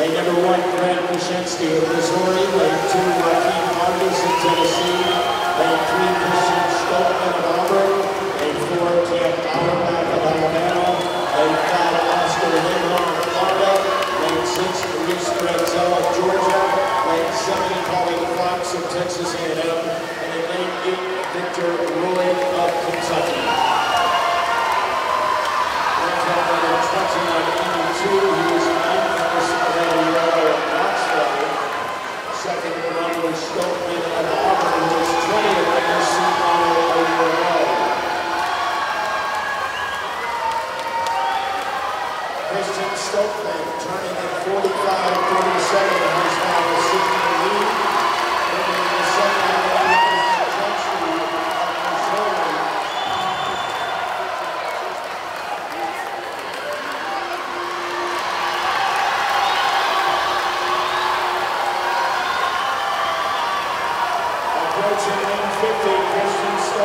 Lane number one, Grant Kushensky of Missouri. Lane two, Raheem Marcus of Tennessee. Lane three, Christian Stoltman of Auburn. Lane four, Cam Auerbach of Alabama. Lane five, Oscar Lindholm of Florida. Lane six, Reese Granzel of Georgia. Lane seven, Colin Fox of Texas A&M. And in lane eight, Victor Roy of Kentucky. Stokely turning in 45-37 he's now a senior lead. Winning the second round is the country. Approaching 150, Christian Stokely.